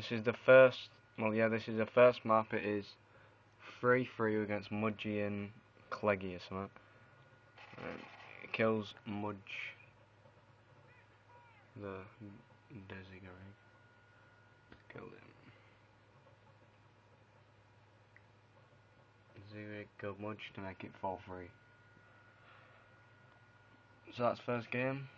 This is the first. Well, yeah, this is the first map. It is three three against Mudgee and Clegee or something. Um, it kills Mudge. The Desigary. killed him. Zurich killed Mudge to make it 4 3. So that's first game.